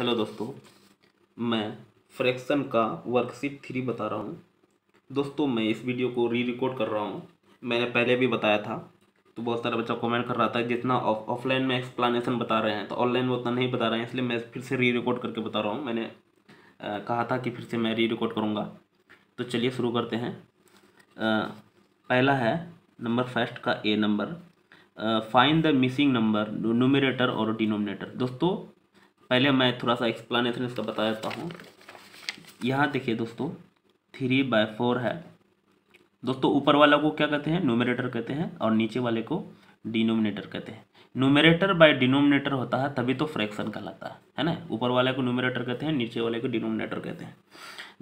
Hello दोस्तों मैं fraction का वर्कशीट थ्री बता रहा हूँ। दोस्तों मैं इस वीडियो को री रिकॉर्ड कर रहा हूँ। मैंने पहले भी बताया था तो बहुत सारा बच्चा कमेंट कर रहा था जितना ऑफलाइन में एक्सप्लानेशन बता रहे हैं तो ऑनलाइन में उतना नहीं बता रहे हैं इसलिए मैं फिर से री रिकॉर्ड करके बता रहा हूँ। मैंने आ, कहा था कि फिर से मैं री रिकॉर्ड करूँगा। तो चलिए शुरू करते हैं। आ, पहला है नंबर फ़र्स्ट का A number. Find the missing number numerator और डिनोमिनेटर दोस्तों पहले मैं थोड़ा सा एक्सप्लानेशन इसका बता देता हूँ। यहाँ देखिए दोस्तों थ्री बाय फोर है। दोस्तों, ऊपर वाला को क्या कहते हैं? नोमिनेटर कहते हैं और नीचे वाले को डिनोमिनेटर कहते हैं। नोमिनेटर बाय डिनोमिनेटर होता है, तभी तो फ्रैक्शन कहलाता है है ना? ऊपर वाले को नोमिनेटर कहते हैं, नीचे वाले को डिनोमिनेटर कहते हैं।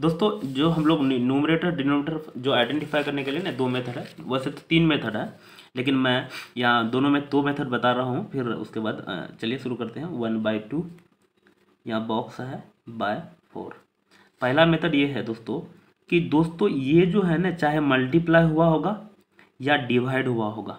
दोस्तों, जो हम लोग नोमिनेटर डिनोमिनेटर जो आइडेंटिफाई करने के लिए ना, दो मेथड है। वैसे तो तीन मेथड है, लेकिन मैं यहाँ दोनों में दो मेथड बता रहा हूँ, फिर उसके बाद चलिए शुरू करते हैं। वन बाई टू यहाँ बॉक्स है बाय फोर पहला मेथड ये है दोस्तों कि दोस्तों ये जो है ना, चाहे मल्टीप्लाई हुआ होगा या डिवाइड हुआ होगा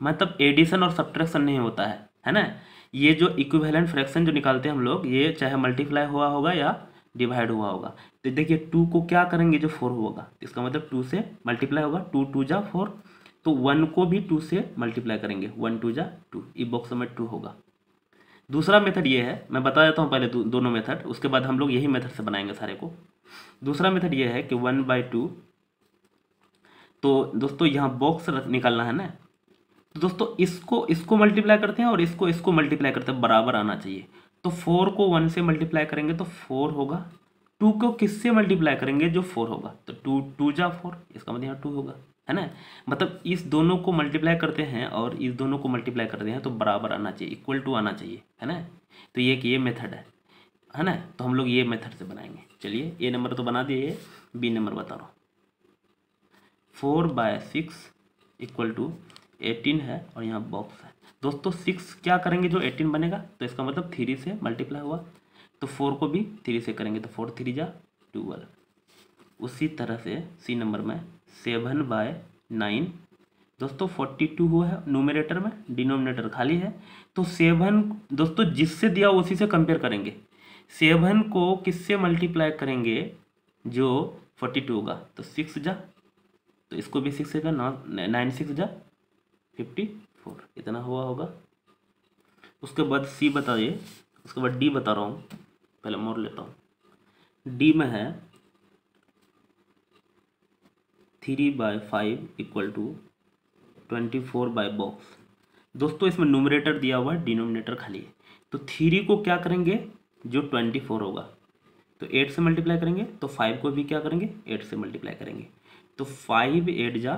मतलब एडिशन और सब्ट्रैक्शन नहीं होता है है ना? ये जो इक्विवेलेंट फ्रैक्शन जो निकालते हैं हम लोग, ये चाहे मल्टीप्लाई हुआ होगा या डिवाइड हुआ होगा। तो देखिए टू को क्या करेंगे जो फोर होगा, इसका मतलब टू से मल्टीप्लाई होगा टू टू जा फोर तो वन को भी टू से मल्टीप्लाई करेंगे वन टू जा टू ई बॉक्स में टू होगा। दूसरा मेथड ये है मैं बता देता हूँ पहले दो, दोनों मेथड उसके बाद हम लोग यही मेथड से बनाएँगे सारे को। दूसरा मेथड ये है कि वन बाई टू तो दोस्तों यहाँ बॉक्स निकालना है ना? तो दोस्तों इसको इसको मल्टीप्लाई करते हैं और इसको इसको मल्टीप्लाई करते हैं बराबर आना चाहिए। तो फोर को वन से मल्टीप्लाई करेंगे तो फोर होगा। टू को किससे मल्टीप्लाई करेंगे जो फोर होगा? तो टू टू जा फोर इसका मतलब यहाँ टू होगा। है ना? मतलब इस दोनों को मल्टीप्लाई करते हैं और इस दोनों को मल्टीप्लाई करते हैं तो बराबर आना चाहिए इक्वल टू आना चाहिए, है ना? तो ये कि ये मेथड है है ना? तो हम लोग ये मेथड से बनाएँगे। चलिए ए नंबर तो बना दिए बी नंबर बता रहा हूँ। Four by six equal to eighteen है और यहाँ बॉक्स है। दोस्तों सिक्स क्या करेंगे जो एटीन बनेगा? तो इसका मतलब थ्री से मल्टीप्लाई हुआ। तो फोर को भी थ्री से करेंगे तो फोर थ्री जा ट्वेल्व उसी तरह से सी नंबर में सेवन बाय नाइन। दोस्तों फोर्टी टू हुआ है नोमिनेटर में डिनोमिनेटर खाली है। तो सेवन, दोस्तों, जिससे दिया उसी से कंपेयर करेंगे। सेवन को किससे मल्टीप्लाई करेंगे? जो फोर्टी टू होगा। तो सिक्स जा। तो इसको भी सिक्स का नाइन सिक्स जा। फिफ्टी फोर इतना हुआ होगा। उसके बाद सी बताइए। उसके बाद डी बता रहा हूँ। पहले मोड़ लेता हूँ। डी में है three by five equal to twenty four by box. दोस्तों, इसमें नोमिनेटर दिया हुआ है डिनोमिनेटर खाली है। तो थ्री को क्या करेंगे? जो ट्वेंटी फोर होगा। तो एट से मल्टीप्लाई करेंगे तो फाइव को भी क्या करेंगे? एट से मल्टीप्लाई करेंगे। तो फाइव एट जा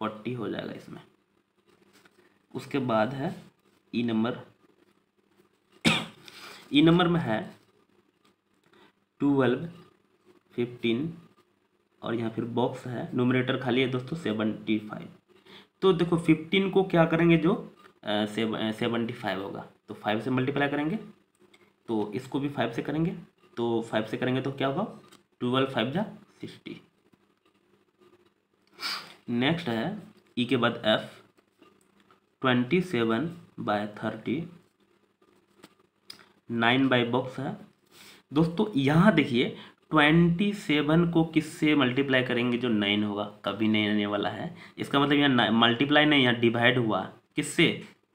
फोर्टी हो जाएगा इसमें। उसके बाद है ई नंबर। ई नंबर में है ट्वेल्व, फिफ्टीन और यहाँ फिर बॉक्स है। नोमिनेटर खाली है दोस्तों सेवेंटी फाइव तो देखो फिफ्टीन को क्या करेंगे जो सेवेंटी फाइव होगा। तो फाइव से मल्टीप्लाई करेंगे। तो इसको भी फाइव से करेंगे। तो फाइव से करेंगे तो क्या होगा? ट्वेल्व फाइव जा सिक्सटी नेक्स्ट है ई के बाद F twenty seven by thirty nine by box है। दोस्तों, यहाँ देखिए ट्वेंटी सेवन को किससे मल्टीप्लाई करेंगे जो नाइन होगा? कभी नहीं आने वाला है। इसका मतलब यहाँ मल्टीप्लाई नहीं, यहाँ डिवाइड हुआ। किससे?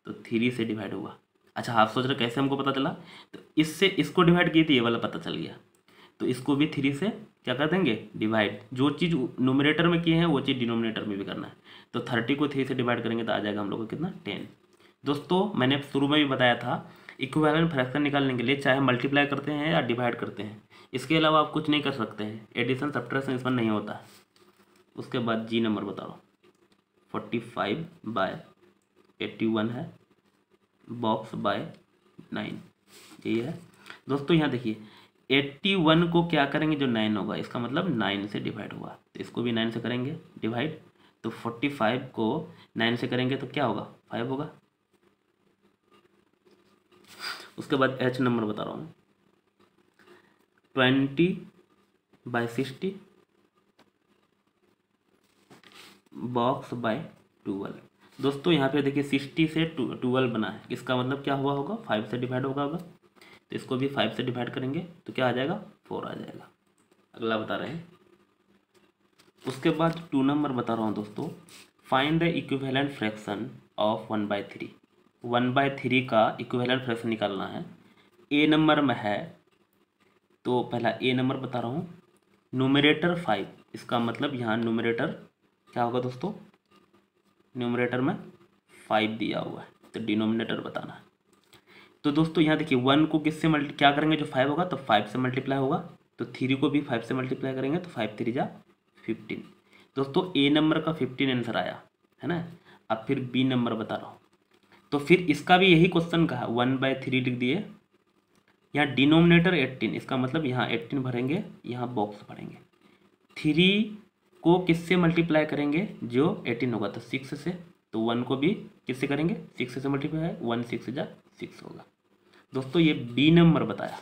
तो थ्री से डिवाइड हुआ। अच्छा आप सोच रहे कैसे हमको पता चला? तो इससे इसको डिवाइड किए थे ये वाला पता चल गया। तो इसको भी थ्री से क्या कर देंगे? डिवाइड जो चीज़ नोमिनेटर में किए हैं, वो चीज़ डिनोमिनेटर में भी करना है। तो थर्टी को थ्री से डिवाइड करेंगे तो आ जाएगा हम लोग को कितना? टेन दोस्तों, मैंने शुरू में भी बताया था इक्विवेलेंट फ्रैक्शन निकालने के लिए चाहे मल्टीप्लाई करते हैं या डिवाइड करते हैं इसके अलावा आप कुछ नहीं कर सकते हैं। एडिशन सब्ट्रैक्शन इसमें नहीं होता। उसके बाद जी नंबर बता रहा forty five by eighty one है। बॉक्स बाय नाइन यही है। दोस्तों, यहाँ देखिए। एट्टी वन को क्या करेंगे जो नाइन होगा? इसका मतलब नाइन से डिवाइड हुआ। तो इसको भी नाइन से करेंगे। डिवाइड तो फोर्टी फाइव को नाइन से करेंगे तो क्या होगा? फाइव होगा। उसके बाद एच नंबर बता रहा हूँ। Twenty by sixty, box by twelve. दोस्तों, यहाँ पे देखिए सिक्सटी से ट्वेल्व बना है। इसका मतलब क्या हुआ होगा? फाइव से डिवाइड होगा होगा। तो इसको भी फाइव से डिवाइड करेंगे तो क्या आ जाएगा? फोर आ जाएगा। अगला बता रहे हैं। उसके बाद टू नंबर बता रहा हूँ दोस्तों। Find the equivalent fraction of one by three one by three का इक्विवेलेंट फ्रैक्शन निकालना है। ए नंबर में है तो पहला ए नंबर बता रहा हूँ। नोमिनेटर फाइव इसका मतलब यहाँ नोमिनेटर क्या होगा दोस्तों? न्यूमरेटर में फाइव दिया हुआ है तो डिनोमिनेटर बताना है। तो दोस्तों यहाँ देखिए वन को किससे मल्टी क्या करेंगे? जो फाइव होगा तो फाइव से मल्टीप्लाई होगा। तो थ्री को भी फाइव से मल्टीप्लाई करेंगे तो फाइव थ्री जा फिफ्टीन दोस्तों ए नंबर का फिफ्टीन आंसर आया, है ना? अब फिर बी नंबर बता रहा हूँ। तो फिर इसका भी यही क्वेश्चन कहा वन बाय थ्री लिख दिए यहाँ डिनोमिनेटर एट्टीन, इसका मतलब यहाँ एट्टीन भरेंगे, यहाँ बॉक्स भरेंगे। थ्री को किससे मल्टीप्लाई करेंगे? जो एटीन होगा तो सिक्स से तो वन को भी किससे करेंगे? सिक्स से मल्टीप्लाई वन सिक्स जा सिक्स होगा। दोस्तों, ये बी नंबर बताया।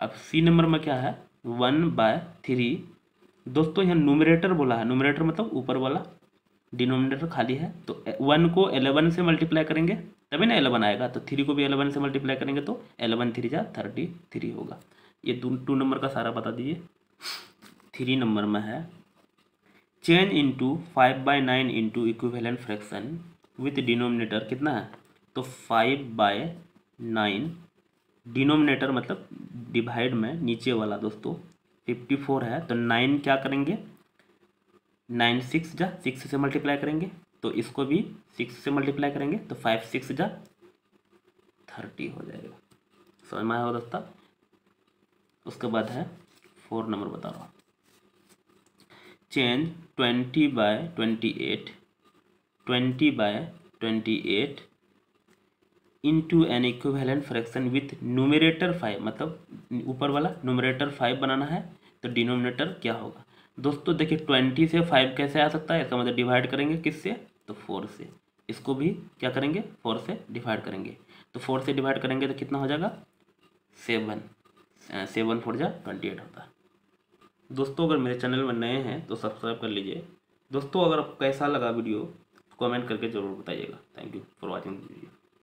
अब सी नंबर में क्या है? वन बाय थ्री दोस्तों, यहाँ नोमिनेटर बोला है। नोमिनेटर मतलब ऊपर वाला डिनोमिनेटर खाली है। तो वन को एलेवन से मल्टीप्लाई करेंगे तभी ना एलेवन आएगा। तो थ्री को भी एलेवन से मल्टीप्लाई करेंगे तो एलेवन थ्री जा थर्टी थ्री होगा। ये दो टू नंबर का सारा बता दीजिए। थ्री नंबर में है। Change into five by nine into equivalent fraction with denominator कितना है? तो फाइव बाय नाइन डिनोमिनेटर मतलब डिवाइड में नीचे वाला दोस्तों फिफ्टी फोर है। तो नाइन क्या करेंगे? नाइन सिक्स जा सिक्स से मल्टीप्लाई करेंगे। तो इसको भी सिक्स से मल्टीप्लाई करेंगे तो फाइव सिक्स जा थर्टी हो जाएगा। समझ में आएगा दोस्तों? उसके बाद है फोर नंबर बता रहा हूँ। Change twenty by twenty eight twenty by twenty eight into an equivalent fraction with numerator five मतलब ऊपर वाला न्यूमरेटर फाइव बनाना है तो डिनोमिनेटर क्या होगा? दोस्तों, देखिए ट्वेंटी से फाइव कैसे आ सकता है? इसका मतलब डिवाइड करेंगे किससे? तो फोर से। इसको भी क्या करेंगे? फोर से डिवाइड करेंगे। तो फोर से डिवाइड करेंगे तो कितना हो जाएगा? सेवन सेवन फोर जा ट्वेंटी एट होता। है दोस्तों, अगर मेरे चैनल में नए हैं तो सब्सक्राइब कर लीजिए। दोस्तों, अगर कैसा लगा वीडियो कमेंट करके ज़रूर बताइएगा। Thank you for watching video